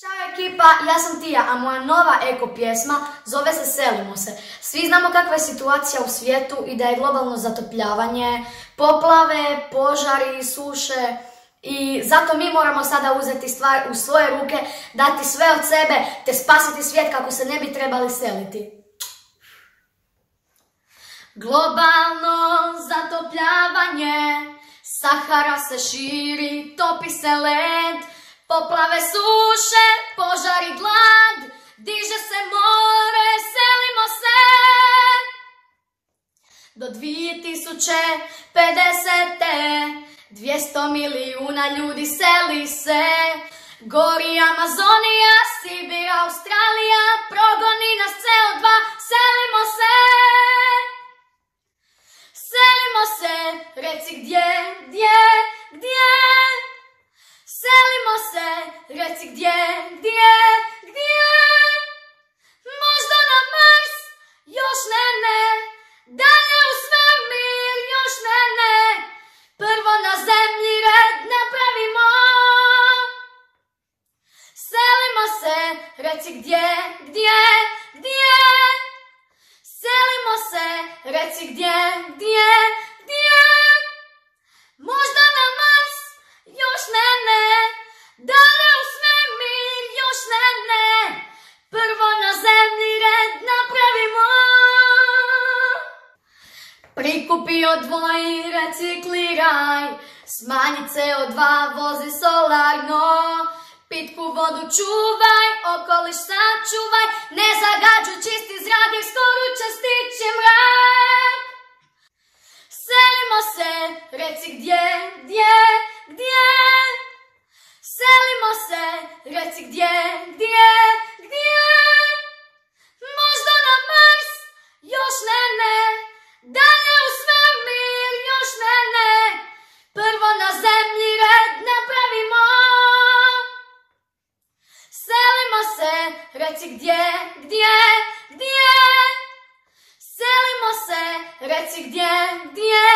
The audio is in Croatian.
Ćao ekipa, ja sam Tija, a moja nova eko pjesma zove se Selimo se. Svi znamo kakva je situacija u svijetu i da je globalno zatopljavanje, poplave, požari, suše i zato mi moramo sada uzeti stvar u svoje ruke, dati sve od sebe te spasiti svijet kako se ne bi trebali seliti. Globalno zatopljavanje, Sahara se širi, topi se led, Poplave suše, požari glad, diže se more, selimo se. Do 2050. 200 milijuna ljudi seli se. Gori Amazonija, Sibir, Australija, progoni nas CO2, selimo se. Reci gdje, gdje, gdje? Selimo se, reci gdje, gdje, gdje? Možda na Mars, još ne, ne, dalje u svemir, još ne, ne, prvo na zemlji red napravimo. Prikupi, odvoji, recikliraj, smanji CO2, vozi solarno, pitku vodu čuvaj, okoliš sačuvaj, ne zagađuj čisti zrak jer skoro će mrak. Selimo se, reci gdje, gdje, gdje? Selimo se, reci gdje, reci gdje, gdje, gdje? Selimo se, reci gdje, gdje,